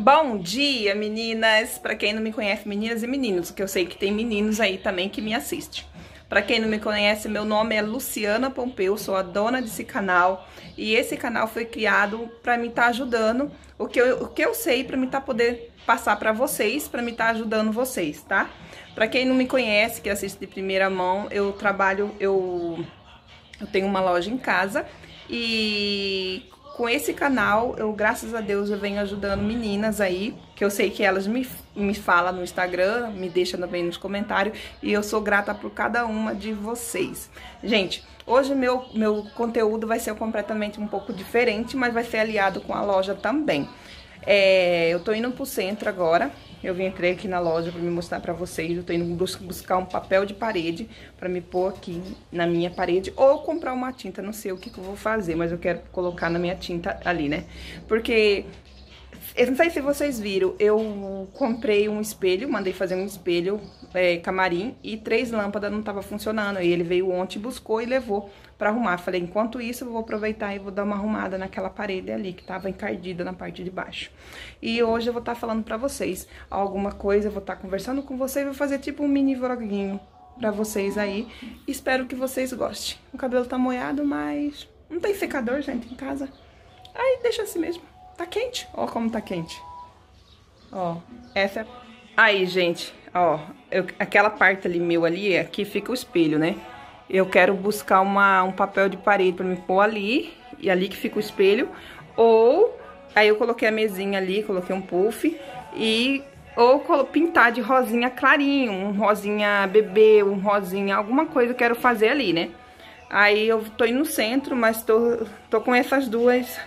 Bom dia, meninas! Para quem não me conhece, meninas e meninos, que eu sei que tem meninos aí também que me assistem. Para quem não me conhece, meu nome é Luciana Pompeu, sou a dona desse canal e esse canal foi criado para me estar tá ajudando o que eu, o que eu sei para me estar tá poder passar para vocês, para me estar tá ajudando vocês, tá? Para quem não me conhece, que assiste de primeira mão, eu trabalho, eu, eu tenho uma loja em casa e com esse canal, eu, graças a Deus, eu venho ajudando meninas aí, que eu sei que elas me, me falam no Instagram, me deixam também nos comentários, e eu sou grata por cada uma de vocês. Gente, hoje meu, meu conteúdo vai ser completamente um pouco diferente, mas vai ser aliado com a loja também. É, eu tô indo pro centro agora, eu vim entrei aqui na loja para me mostrar para vocês. Eu tô indo bus buscar um papel de parede para me pôr aqui na minha parede ou comprar uma tinta, não sei o que, que eu vou fazer, mas eu quero colocar na minha tinta ali, né? Porque eu não sei se vocês viram, eu comprei um espelho, mandei fazer um espelho é, camarim e três lâmpadas não estavam funcionando. E ele veio ontem, buscou e levou para arrumar. Falei, enquanto isso, eu vou aproveitar e vou dar uma arrumada naquela parede ali que tava encardida na parte de baixo. E hoje eu vou estar tá falando para vocês alguma coisa, eu vou estar tá conversando com vocês, vou fazer tipo um mini vloguinho para vocês aí. Espero que vocês gostem. O cabelo tá molhado, mas não tem secador, gente, em casa. Aí deixa assim mesmo. Tá quente. Ó como tá quente. Ó, essa é... Aí, gente, ó, eu, aquela parte ali meu ali, aqui fica o espelho, né? Eu quero buscar uma, um papel de parede pra me pôr ali, e ali que fica o espelho. Ou, aí eu coloquei a mesinha ali, coloquei um puff, e... Ou pintar de rosinha clarinho, um rosinha bebê, um rosinha, alguma coisa eu quero fazer ali, né? Aí eu tô indo no centro, mas tô, tô com essas duas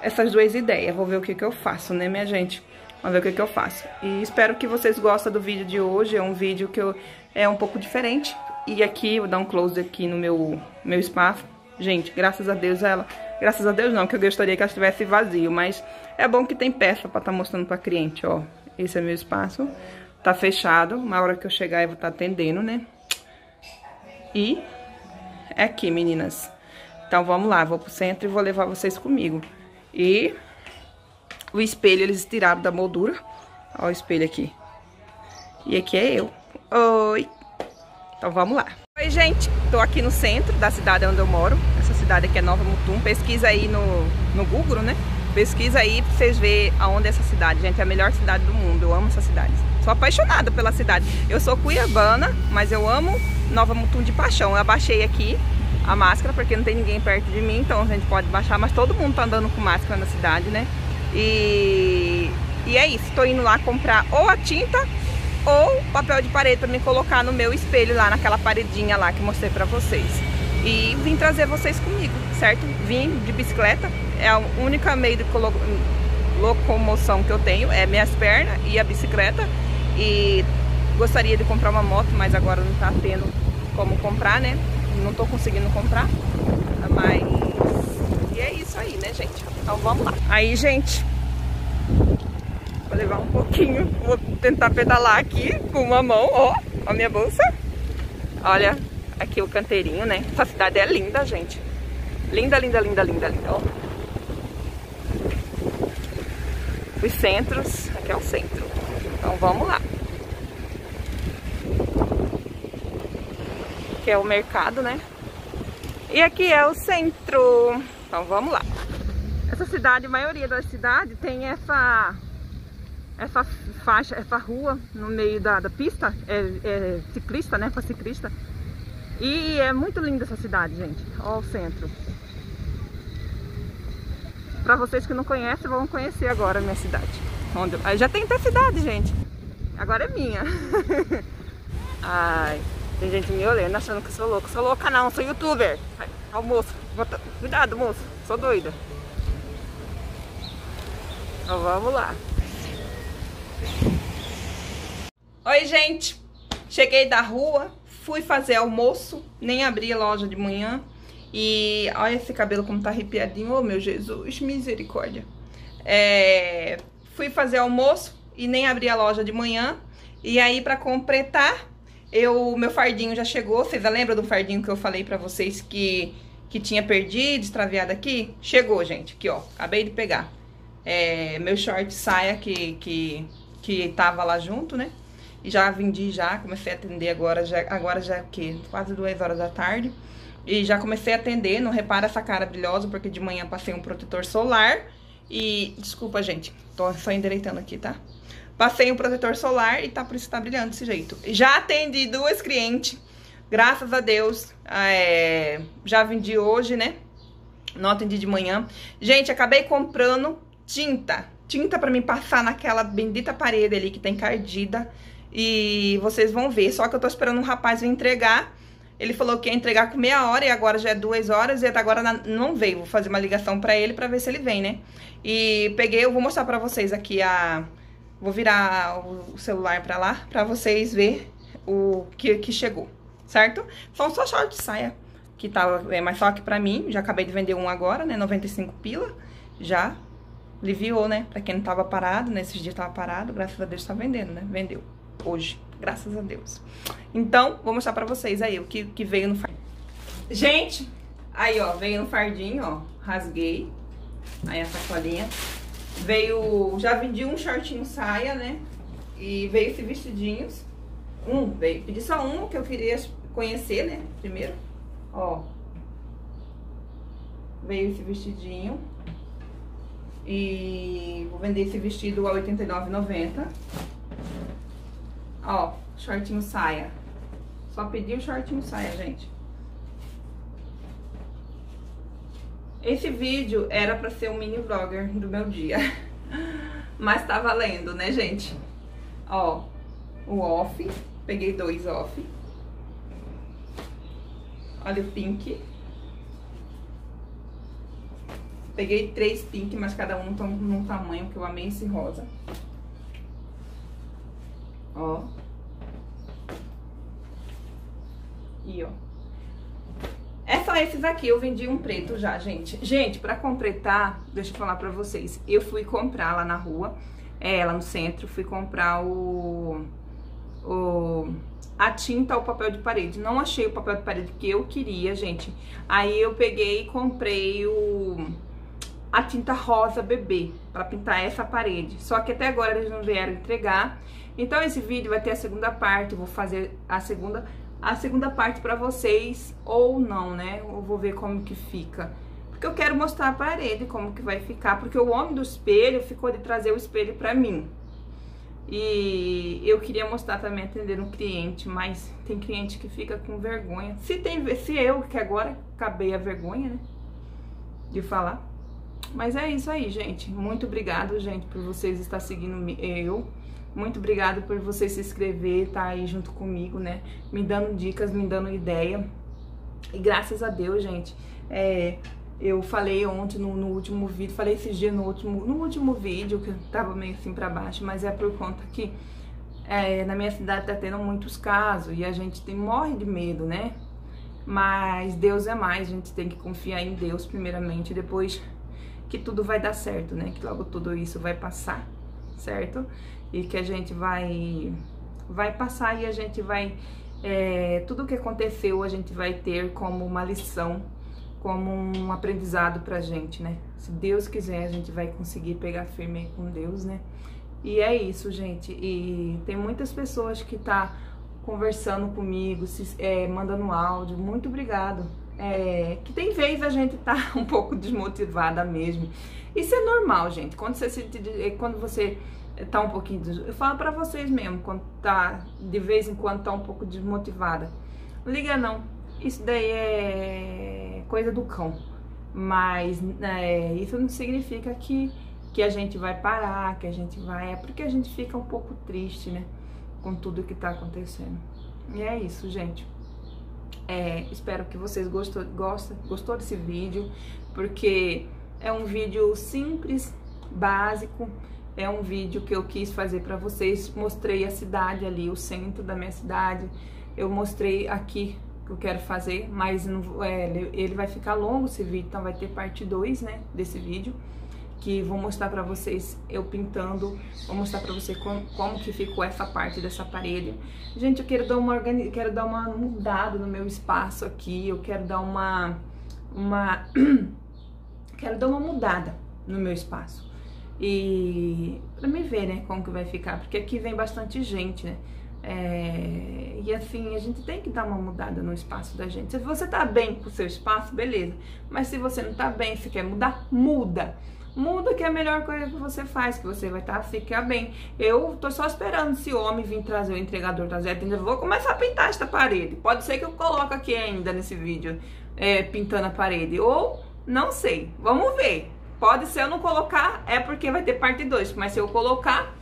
essas duas ideias. Vou ver o que, que eu faço, né, minha gente? Vamos ver o que, que eu faço. E espero que vocês gostem do vídeo de hoje. É um vídeo que eu, é um pouco diferente. E aqui, vou dar um close aqui no meu, meu espaço. Gente, graças a Deus ela... Graças a Deus não, que eu gostaria que ela estivesse vazio. Mas é bom que tem peça pra estar tá mostrando pra cliente, ó. Esse é meu espaço. Tá fechado. Uma hora que eu chegar eu vou estar tá atendendo, né? E é aqui, meninas. Então vamos lá, vou pro centro e vou levar vocês comigo. E o espelho eles tiraram da moldura. Olha o espelho aqui. E aqui é eu. Oi! Então vamos lá. Oi, gente. Tô aqui no centro da cidade onde eu moro. Essa cidade aqui é Nova Mutum. Pesquisa aí no, no Google, né? Pesquisa aí pra vocês verem aonde é essa cidade. Gente, é a melhor cidade do mundo. Eu amo essa cidade. Sou apaixonada pela cidade. Eu sou cuiabana, mas eu amo Nova Mutum de paixão. Eu abaixei aqui a máscara, porque não tem ninguém perto de mim, então a gente pode baixar, mas todo mundo tá andando com máscara na cidade, né? E, e é isso, tô indo lá comprar ou a tinta ou papel de parede para me colocar no meu espelho lá naquela paredinha lá que mostrei para vocês. E vim trazer vocês comigo, certo? Vim de bicicleta, é a única meio de locomoção que eu tenho, é minhas pernas e a bicicleta. E gostaria de comprar uma moto, mas agora não tá tendo como comprar, né? Não tô conseguindo comprar, mas... E é isso aí, né, gente? Então vamos lá. Aí, gente, vou levar um pouquinho, vou tentar pedalar aqui com uma mão, ó, a minha bolsa. Olha, aqui o canteirinho, né? Essa cidade é linda, gente. Linda, linda, linda, linda, linda, ó. Os centros, aqui é o centro. Então vamos lá. Que é o mercado, né? E aqui é o centro. Então vamos lá. Essa cidade, a maioria das cidades tem essa essa faixa, essa rua no meio da, da pista, é, é ciclista, né, para ciclista. E é muito linda essa cidade, gente. Ó o centro. Para vocês que não conhecem, vão conhecer agora a minha cidade. Onde. Já tem até cidade, gente. Agora é minha. Ai. Tem gente me olhando achando que sou louca. Sou louca não, sou youtuber. Ó, moço. Cuidado, moço. Sou doida. Então vamos lá. Oi, gente. Cheguei da rua, fui fazer almoço, nem abri a loja de manhã. E olha esse cabelo como tá arrepiadinho. Oh, meu Jesus, misericórdia. É, fui fazer almoço e nem abri a loja de manhã. E aí, pra completar, eu, meu fardinho já chegou. Vocês lembram do fardinho que eu falei pra vocês que, que tinha perdido, extraviado aqui? Chegou, gente. Aqui, ó. Acabei de pegar. é, meu short saia que, que, que tava lá junto, né? E já vendi já, comecei a atender agora, já, agora já é que quase duas horas da tarde. E já comecei a atender, não repara essa cara brilhosa, porque de manhã passei um protetor solar. E, desculpa, gente, tô só endireitando aqui, tá? Passei um protetor solar e tá por isso tá brilhando desse jeito. Já atendi duas clientes, graças a Deus. É, já vendi hoje, né? Não atendi de manhã. Gente, acabei comprando tinta. Tinta pra mim passar naquela bendita parede ali que tá encardida. E vocês vão ver. Só que eu tô esperando um rapaz vir entregar. Ele falou que ia entregar com meia hora e agora já é duas horas e até agora não veio. Vou fazer uma ligação pra ele pra ver se ele vem, né? E peguei, eu vou mostrar pra vocês aqui a... Vou virar o celular pra lá pra vocês ver o que, que chegou, certo? São só short de saia, que tava, é, mas só que pra mim, já acabei de vender um agora, né? 95 pila, já aliviou, né? Pra quem não tava parado, nesses né? dias tava parado, graças a Deus tá vendendo, né? Vendeu hoje, graças a Deus. Então, vou mostrar pra vocês aí o que, que veio no fardinho. Gente, aí ó, veio no fardinho, ó, rasguei. Aí a sacolinha. Veio, já vendi um shortinho saia, né? E veio esse vestidinhos. Um veio, pedi só um que eu queria conhecer, né? Primeiro, ó. Veio esse vestidinho. E vou vender esse vestido a R$ 89,90. Ó, shortinho saia. Só pedi o shortinho saia, gente. Esse vídeo era pra ser um mini vlogger do meu dia. Mas tá valendo, né, gente? Ó, o off. Peguei dois off. Olha o pink. Peguei três pink, mas cada um num tamanho, que eu amei esse rosa. Ó. E ó. É só esses aqui, eu vendi um preto já, gente. Gente, pra completar, deixa eu falar pra vocês. Eu fui comprar lá na rua, é, lá no centro, fui comprar o... o a tinta o papel de parede. Não achei o papel de parede que eu queria, gente. Aí eu peguei e comprei o a tinta rosa bebê para pintar essa parede. Só que até agora eles não vieram entregar. Então esse vídeo vai ter a segunda parte, eu vou fazer a segunda a segunda parte para vocês ou não, né? Eu vou ver como que fica. Porque eu quero mostrar a parede como que vai ficar, porque o homem do espelho ficou de trazer o espelho para mim. E eu queria mostrar também atendendo o cliente, mas tem cliente que fica com vergonha. Se tem, se eu que agora acabei a vergonha, né, de falar. Mas é isso aí, gente. Muito obrigado, gente, por vocês estar seguindo eu. Muito obrigado por você se inscrever, tá aí junto comigo, né? Me dando dicas, me dando ideia. E graças a Deus, gente, é, eu falei ontem no, no, último vídeo, falei esses dias no último, no último vídeo, que tava meio assim pra baixo, mas é por conta que é, na minha cidade tá tendo muitos casos e a gente tem, morre de medo, né? Mas Deus é mais, a gente tem que confiar em Deus primeiramente, depois que tudo vai dar certo, né? Que logo tudo isso vai passar, certo? E que a gente vai vai passar e a gente vai é, tudo que aconteceu a gente vai ter como uma lição, como um aprendizado pra gente, né? Se Deus quiser, a gente vai conseguir pegar firme com Deus, né? E é isso, gente. E tem muitas pessoas que tá conversando comigo, se, é, mandando áudio. Muito obrigado é, que tem vez a gente tá um pouco desmotivada mesmo. Isso é normal, gente. Quando você se, é, quando você tá um pouquinho, eu falo para vocês mesmo, quando tá de vez em quando tá um pouco desmotivada. Liga não. Isso daí é coisa do cão. Mas é, isso não significa que que a gente vai parar, que a gente vai, é porque a gente fica um pouco triste, né, com tudo que tá acontecendo. E é isso, gente. É, espero que vocês gostou, gostou, gostou desse vídeo, porque é um vídeo simples, básico, é um vídeo que eu quis fazer para vocês. Mostrei a cidade ali, o centro da minha cidade. Eu mostrei aqui que eu quero fazer, mas não, é, ele vai ficar longo esse vídeo, então vai ter parte 2, né, desse vídeo que vou mostrar para vocês eu pintando, vou mostrar para vocês como, como, que ficou essa parte dessa parede. Gente, eu quero dar uma organiz... quero dar uma mudada no meu espaço aqui, eu quero dar uma uma quero dar uma mudada no meu espaço. E pra me ver, né, como que vai ficar, porque aqui vem bastante gente, né? É, e assim, a gente tem que dar uma mudada no espaço da gente. Se você tá bem com o seu espaço, beleza. Mas se você não tá bem, se quer mudar, muda. Muda que é a melhor coisa que você faz, que você vai tá, ficar bem. Eu tô só esperando esse homem vir trazer o entregador trazer tenda. Vou começar a pintar esta parede. Pode ser que eu coloque aqui ainda nesse vídeo, é, pintando a parede. Ou, não sei. Vamos ver. Pode ser eu não colocar, é porque vai ter parte 2. Mas se eu colocar,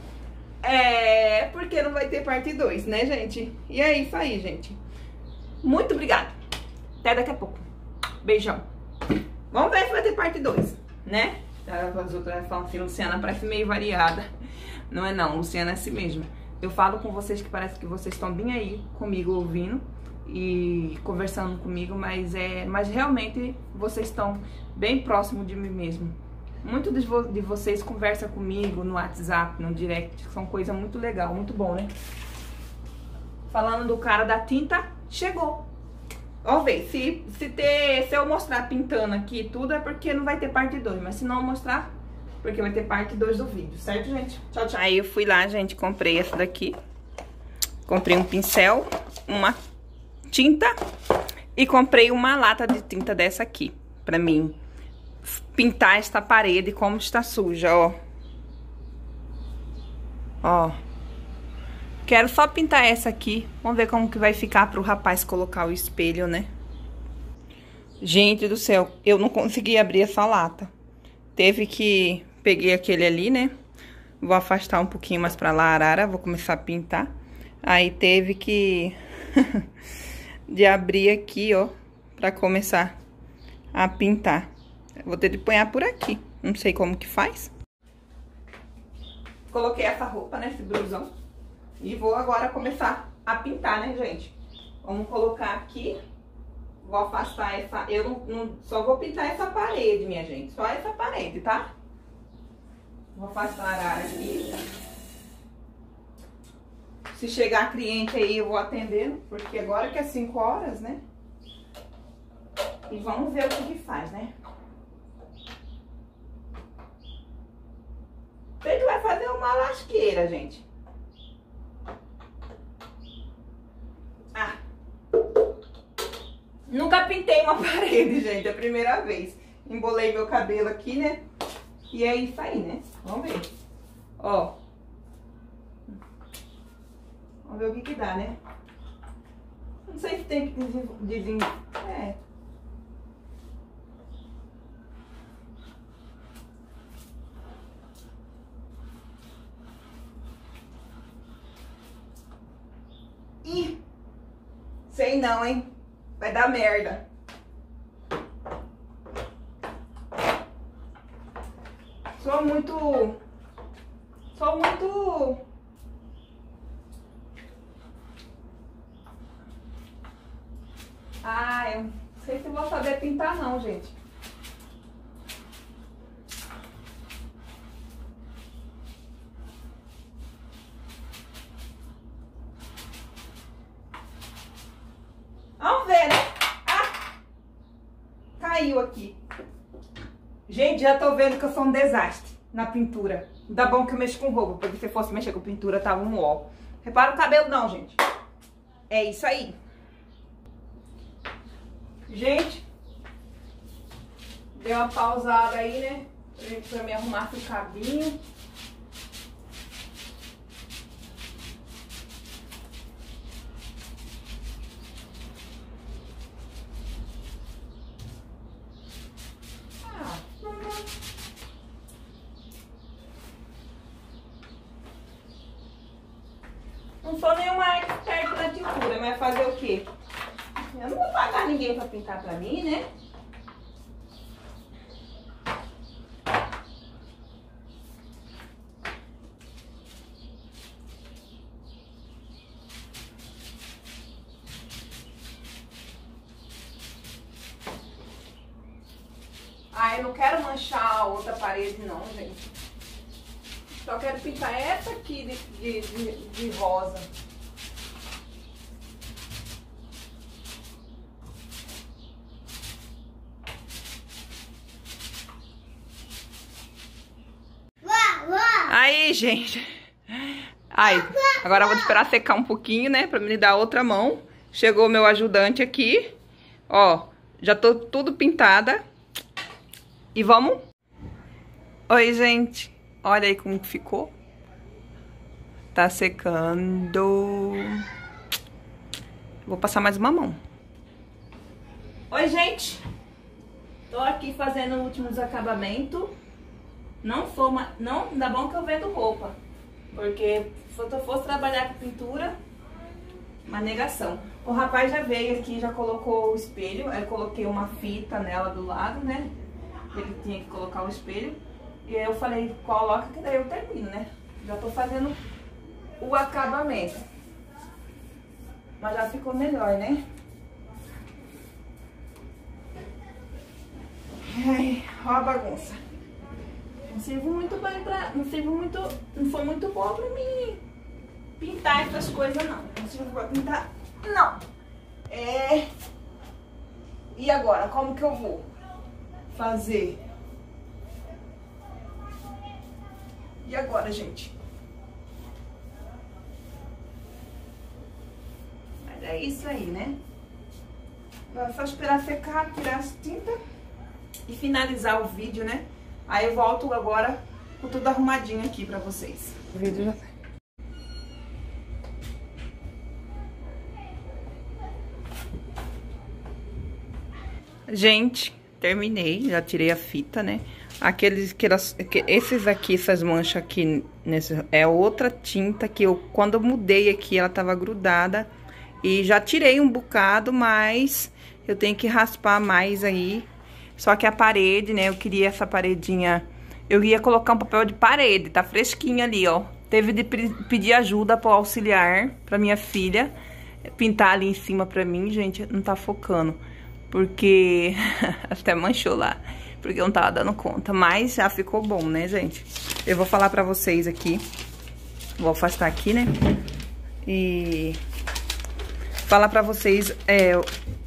é porque não vai ter parte 2, né, gente? E é isso aí, gente. Muito obrigada. Até daqui a pouco. Beijão. Vamos ver se vai ter parte 2, né? As outras falam assim, Luciana parece meio variada. Não é não, Luciana é assim mesmo. Eu falo com vocês que parece que vocês estão bem aí comigo ouvindo e conversando comigo, mas é, mas realmente vocês estão bem próximo de mim mesmo. Muito de, vo de vocês conversa comigo no WhatsApp, no direct, são coisa muito legal, muito bom, né? Falando do cara da tinta, chegou. Vamos ver, se, se, ter, se eu mostrar pintando aqui tudo é porque não vai ter parte 2, mas se não mostrar, porque vai ter parte 2 do vídeo, certo, gente? Tchau, tchau. Aí eu fui lá, gente, comprei essa daqui. Comprei um pincel, uma tinta e comprei uma lata de tinta dessa aqui, pra mim pintar esta parede como está suja, ó. Ó. Quero só pintar essa aqui. Vamos ver como que vai ficar pro rapaz colocar o espelho, né? Gente do céu, eu não consegui abrir essa lata. Teve que... Peguei aquele ali, né? Vou afastar um pouquinho mais pra lá arara, vou começar a pintar. Aí teve que... de abrir aqui, ó, pra começar a pintar. Vou ter de ponhar por aqui. Não sei como que faz. Coloquei essa roupa, né? Esse blusão. E vou agora começar a pintar, né, gente? Vamos colocar aqui. Vou afastar essa... Eu não, não, só vou pintar essa parede, minha gente. Só essa parede, tá? Vou afastar a aqui. Se chegar cliente aí, eu vou atendendo. Porque agora que é 5 horas, né? E vamos ver o que que faz, né? Ele vai fazer uma lasqueira, gente. Ah. Nunca pintei uma parede, gente. É a primeira vez. Embolei meu cabelo aqui, né? E é isso aí, né? Vamos ver. Ó. Vamos ver o que que dá, né? Não sei se tem que desenvolver. É. Ih, sei não, hein? Dar merda. Sou muito... Sou muito... Ah, eu não sei se vou saber pintar não, gente. Caiu aqui. Gente, já tô vendo que eu sou um desastre na pintura. Ainda bom que eu mexo com roupa, porque se fosse mexer com pintura, tava um ó. Repara o cabelo não, gente. É isso aí. Gente, deu uma pausada aí, né? Pra me arrumar o cabinho. Não sou nenhuma expert na tintura, mas fazer o quê? Eu não vou pagar ninguém pra pintar pra mim, né? Ah, eu não quero manchar a outra parede não, gente. Só quero pintar essa aqui de, de, de, rosa. Uau! gente. Ai, agora eu vou esperar secar um pouquinho, né? Pra me dar a outra mão. Chegou meu ajudante aqui. Ó, já tô tudo pintada. E vamos? Oi, gente. Olha aí como ficou. Tá secando. Vou passar mais uma mão. Oi, gente. Tô aqui fazendo últimos acabamentos. Não sou uma... Não, ainda bom que eu vendo roupa. Porque se eu fosse trabalhar com pintura, uma negação. O rapaz já veio aqui, já colocou o espelho. Aí eu coloquei uma fita nela do lado, né? Ele tinha que colocar o espelho. E aí eu falei, coloca que daí eu termino, né? Já tô fazendo o acabamento. Mas já ficou melhor, né? Ai, ó a bagunça. Não sirvo muito bem pra... Não sirvo muito... Não foi muito boa pra mim pintar essas coisas, não. Não sirvo pra pintar, não. É... E agora, como que eu vou fazer? E agora, gente? É isso aí, né? Agora é só esperar secar, tirar as tintas e finalizar o vídeo, né? Aí eu volto agora com tudo arrumadinho aqui pra vocês. O vídeo já tá. Gente, terminei, já tirei a fita, né? Aqueles que, elas, que esses aqui, essas manchas aqui, nesse, é outra tinta que eu, quando eu mudei aqui, ela tava grudada. E já tirei um bocado, mas eu tenho que raspar mais aí só que a parede, né, eu queria essa paredinha... Eu ia colocar um papel de parede, tá fresquinho ali, ó. Teve de pedir ajuda pro auxiliar, pra minha filha, pintar ali em cima pra mim, gente, não tá focando. Porque até manchou lá, porque eu não tava dando conta. Mas já ficou bom, né, gente? Eu vou falar pra vocês aqui, vou afastar aqui, né? E falar pra vocês, é,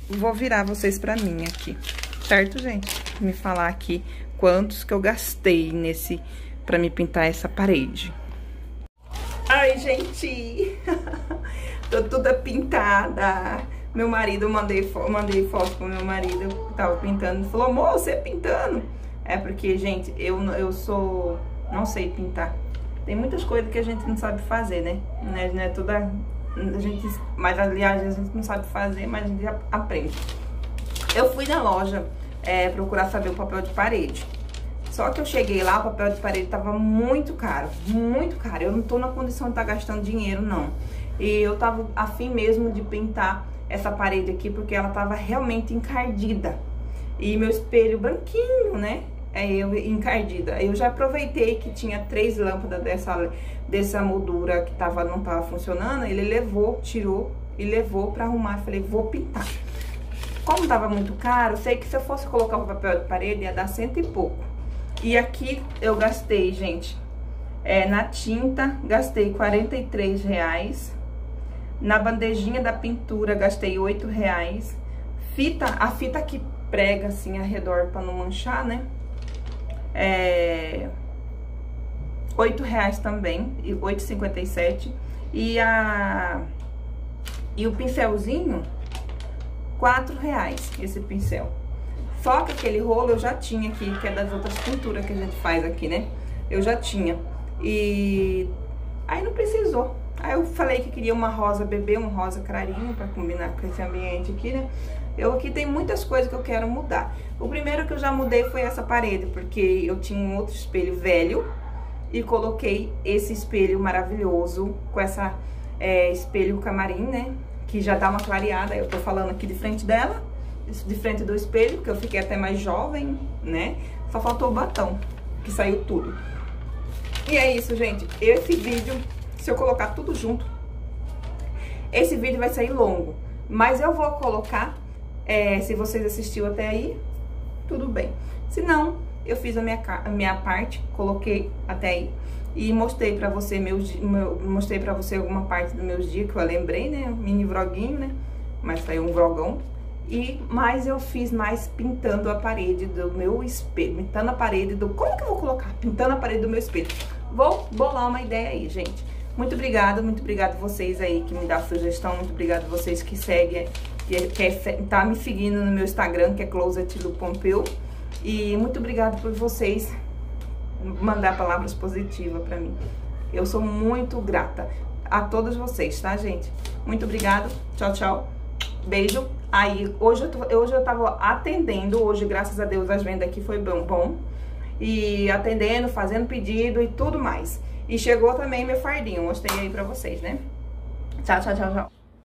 vou virar vocês pra mim aqui certo, gente? Me falar aqui quantos que eu gastei nesse pra me pintar essa parede. Ai, gente! Tô toda pintada. Meu marido, mandei, mandei foto pro meu marido, eu tava pintando. Falou, amor, você pintando? É porque, gente, eu, eu sou... Não sei pintar. Tem muitas coisas que a gente não sabe fazer, né? Não é, toda... A gente, mas, aliás, a gente não sabe fazer, mas a gente aprende. Eu fui na loja é, procurar saber o papel de parede. Só que eu cheguei lá, o papel de parede tava muito caro, muito caro. Eu não tô na condição de estar tá gastando dinheiro, não. E eu tava afim mesmo de pintar essa parede aqui, porque ela tava realmente encardida. E meu espelho branquinho, né? É eu encardida. Eu já aproveitei que tinha três lâmpadas dessa, dessa moldura que tava, não tava funcionando. Ele levou, tirou e levou pra arrumar. Falei, vou pintar. Como tava muito caro, sei que se eu fosse colocar um papel de parede ia dar cento e pouco. E aqui eu gastei, gente, é, na tinta, gastei 43 reais. Na bandejinha da pintura, gastei 8 reais. Fita, a fita que prega assim ao redor pra não manchar, né? É... 8 reais também, 8,57. E a... E o pincelzinho quatro reais esse pincel. Só que aquele rolo eu já tinha aqui, que é das outras pinturas que a gente faz aqui, né? Eu já tinha. E aí não precisou. Aí eu falei que queria uma rosa bebê, um rosa clarinho pra combinar com esse ambiente aqui, né? Eu aqui tem muitas coisas que eu quero mudar. O primeiro que eu já mudei foi essa parede, porque eu tinha um outro espelho velho e coloquei esse espelho maravilhoso com essa é, espelho camarim, né? que já dá uma clareada. Eu tô falando aqui de frente dela, de frente do espelho, porque eu fiquei até mais jovem, né? Só faltou o batom, que saiu tudo. E é isso, gente. Esse vídeo, se eu colocar tudo junto, esse vídeo vai sair longo. Mas eu vou colocar, é, se vocês assistiu até aí, tudo bem. Se não, eu fiz a minha, a minha parte, coloquei até aí e mostrei pra você meus meu, mostrei para você alguma parte dos meus dias que eu lembrei, né? Mini vroguinho, né? Mas saiu um vrogão. E mais eu fiz mais pintando a parede do meu espelho, pintando a parede do como que eu vou colocar? Pintando a parede do meu espelho. Vou bolar uma ideia aí, gente. Muito obrigada, muito obrigada vocês aí que me dá sugestão, muito obrigada vocês que seguem, que, que tá me seguindo no meu Instagram, que é Closet do Pompeu. E muito obrigada por vocês mandar palavras positivas para mim. Eu sou muito grata a todos vocês, tá, gente? Muito obrigada. Tchau, tchau. Beijo. Aí, hoje eu, hoje eu tava atendendo, hoje, graças a Deus, as vendas aqui foi bom, bom. E atendendo, fazendo pedido e tudo mais. E chegou também meu fardinho, mostrei aí pra vocês, né? Tchau, tchau, tchau, tchau.